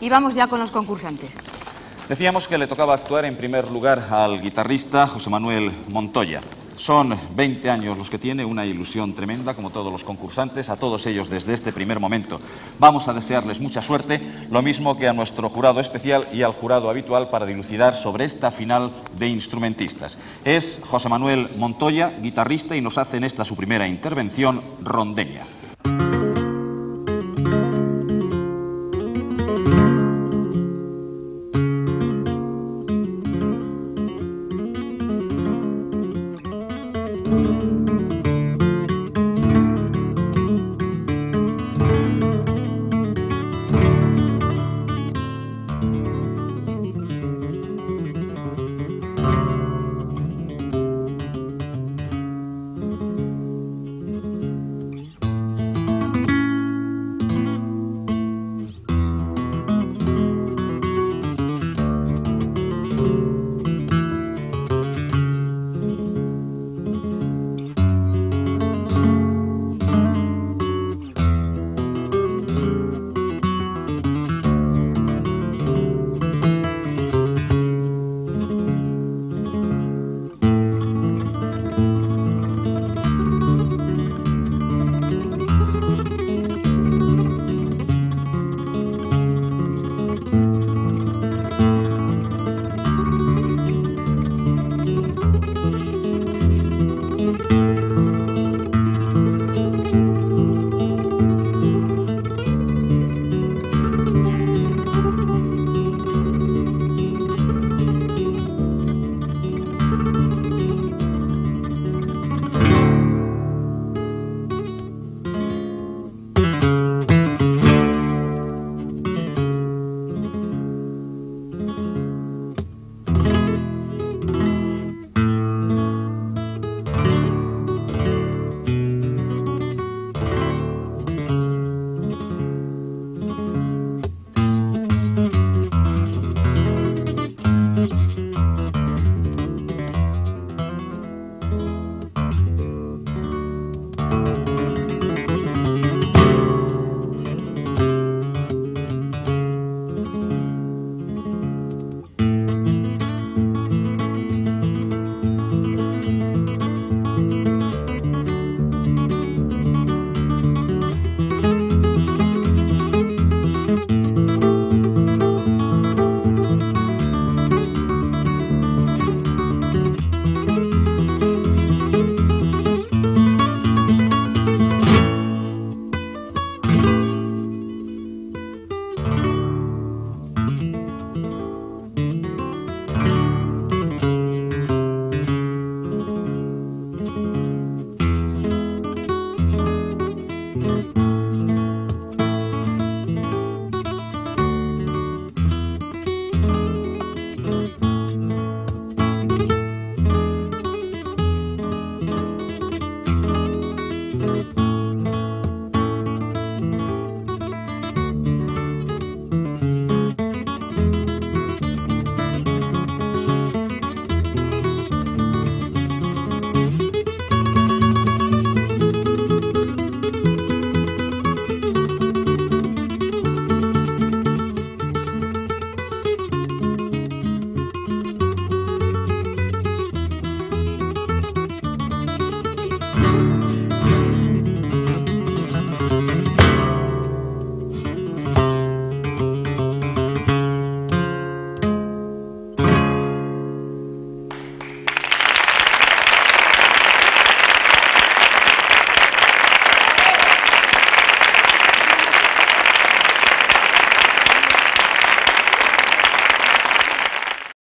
Y vamos ya con los concursantes. Decíamos que le tocaba actuar en primer lugar al guitarrista José Manuel Montoya. Son 20 años los que tiene, una ilusión tremenda, como todos los concursantes, a todos ellos desde este primer momento. Vamos a desearles mucha suerte, lo mismo que a nuestro jurado especial y al jurado habitual para dilucidar sobre esta final de instrumentistas. Es José Manuel Montoya, guitarrista, y nos hace en esta su primera intervención, Rondeña.